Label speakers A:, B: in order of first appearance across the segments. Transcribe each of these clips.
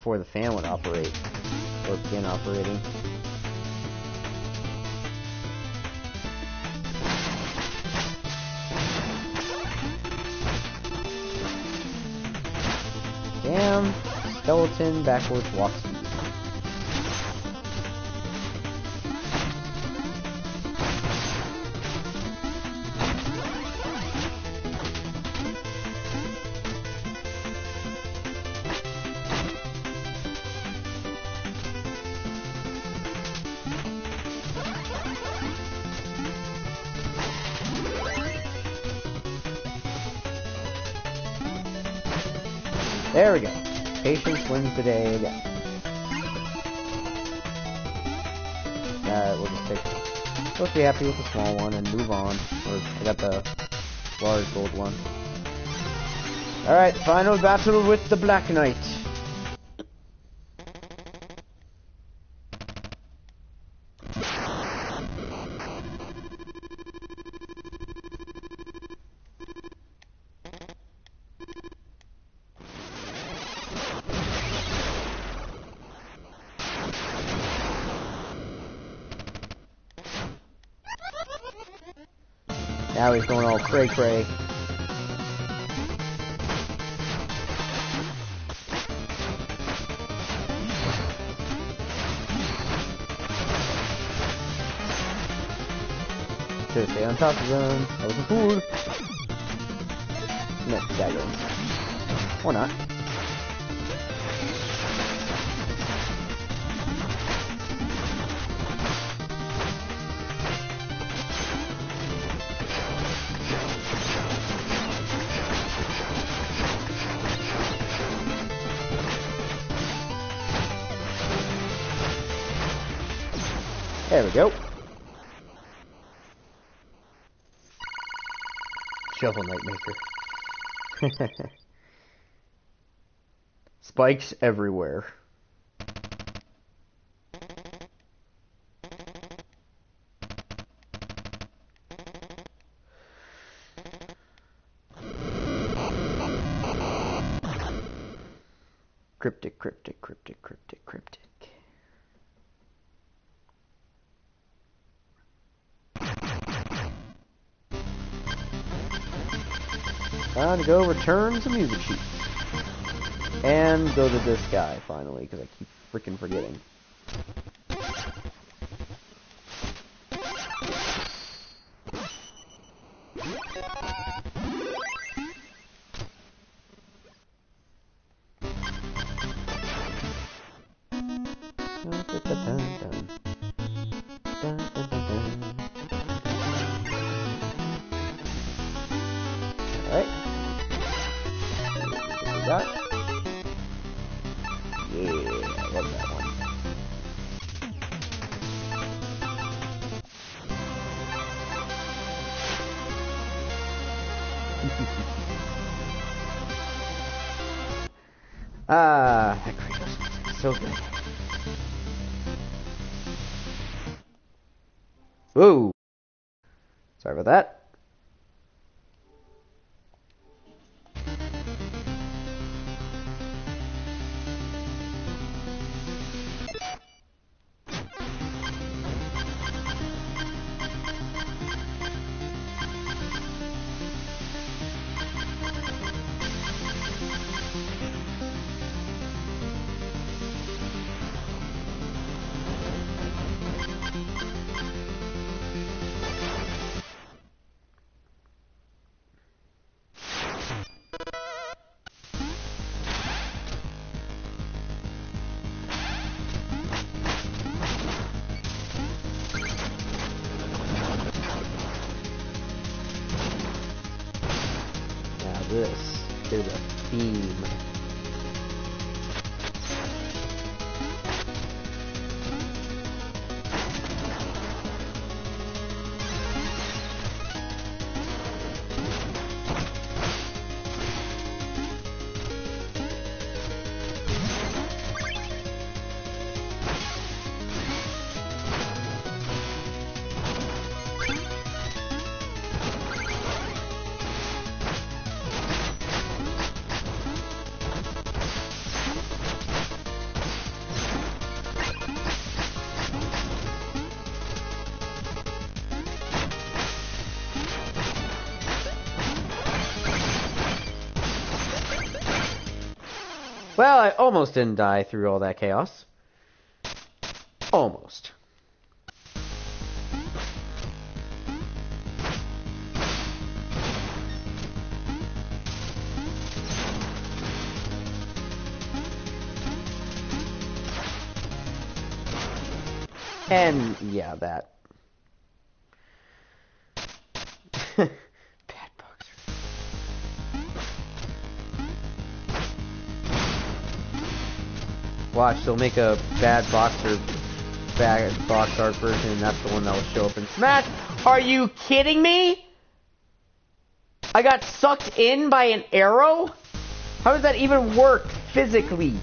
A: before the fan would operate or begin operating. Damn, skeleton backwards walks There we go. Patience wins the day again. Uh, we'll just take... it. Let's be happy with the small one and move on. Or, I got the large gold one. Alright, final battle with the Black Knight. Cray cray. Should stay on top of them. That was a fool. Next dagger. Or not. There we go. Shovel Knight Maker. Spikes everywhere. Cryptic, cryptic, cryptic, cryptic, cryptic. Time to go return some music sheets. And go to this guy, finally, because I keep freaking forgetting. Ah, that Kratos so good. Whoa! Sorry about that. This is a theme. Well, I almost didn't die through all that chaos. Almost. And yeah, that. Watch, they'll make a bad boxer, bad box art version, and that's the one that will show up in Smash. Are you kidding me? I got sucked in by an arrow? How does that even work physically?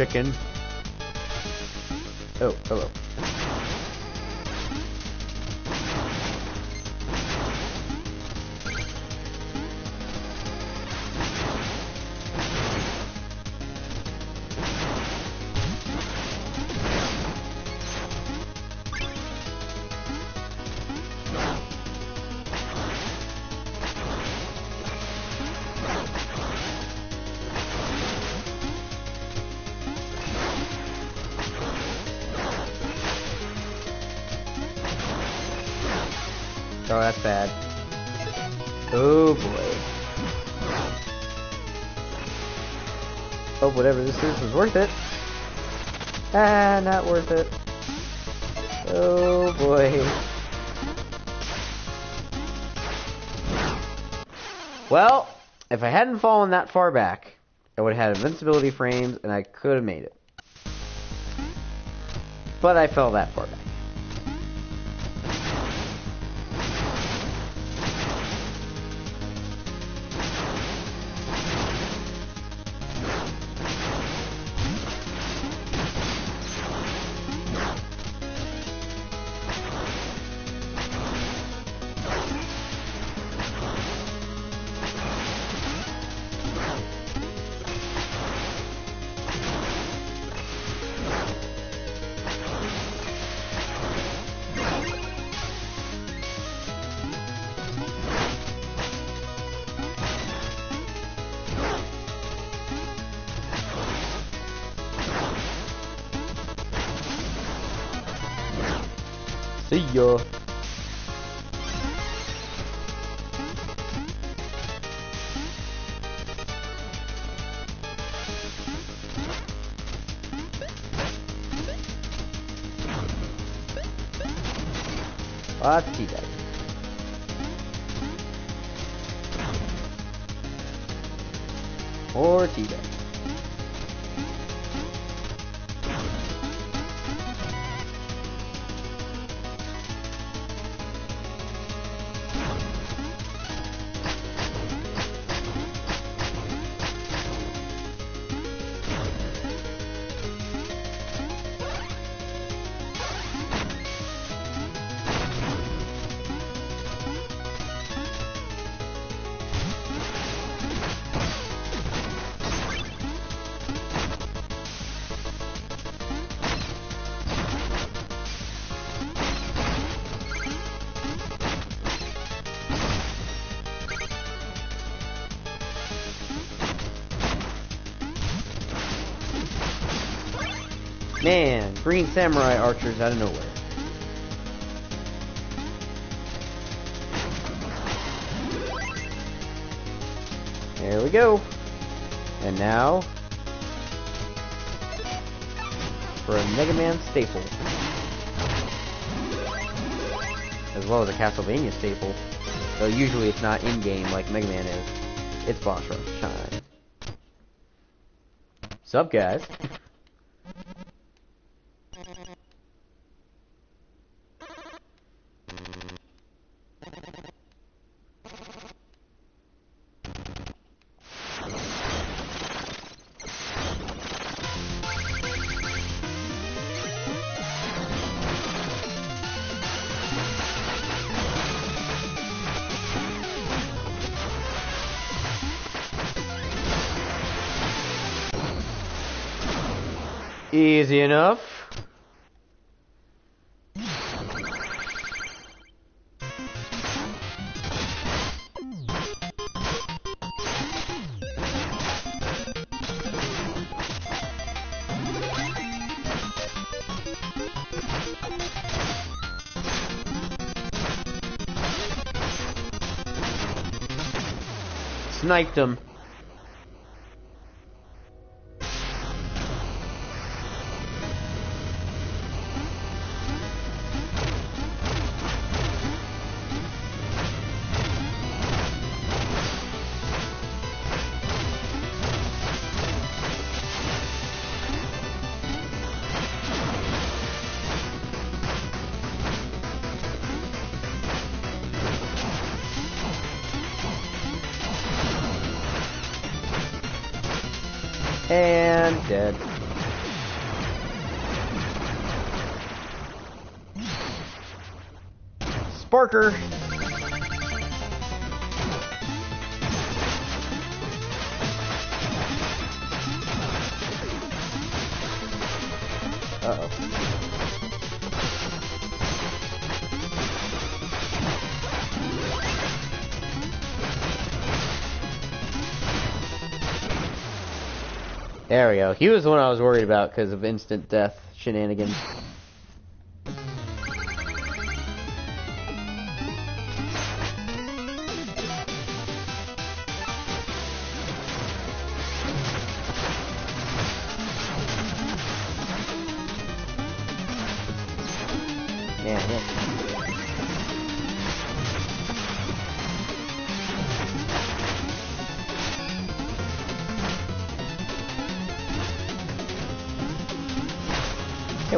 A: Chicken. Oh, hello. Oh, that's bad. Oh boy. Oh, whatever this is was worth it. Ah, not worth it. Oh boy. Well, if I hadn't fallen that far back, I would have had invincibility frames and I could have made it. But I fell that far back. See ya. Let's see. Or teabag. Man, green samurai archers out of nowhere. There we go. And now for a Mega Man staple. As well as a Castlevania staple. Though usually it's not in-game like Mega Man is. It's boss rush time. Sup guys? Easy enough. Sniped him. And dead. Sparker. Uh-oh. There we go. He was the one I was worried about because of instant death shenanigans.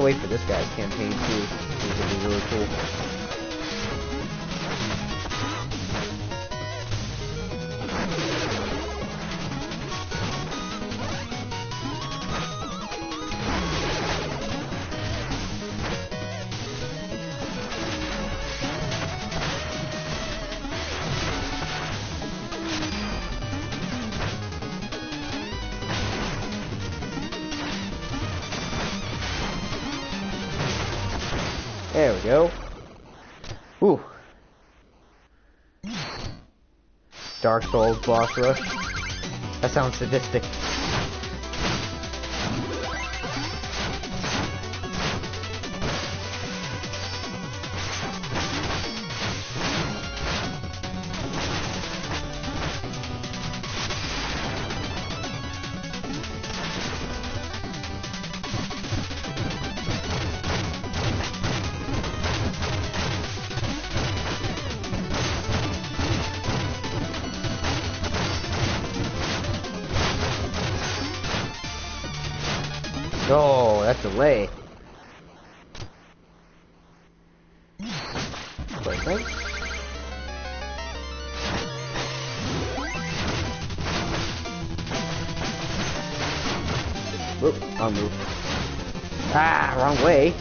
A: Wait for this guy's campaign too. It's gonna be really cool. There we go. Ooh. Dark Souls boss rush. That sounds sadistic. Oh, that delay. Wait, thanks. Whoop, wrong move. Ah, wrong way.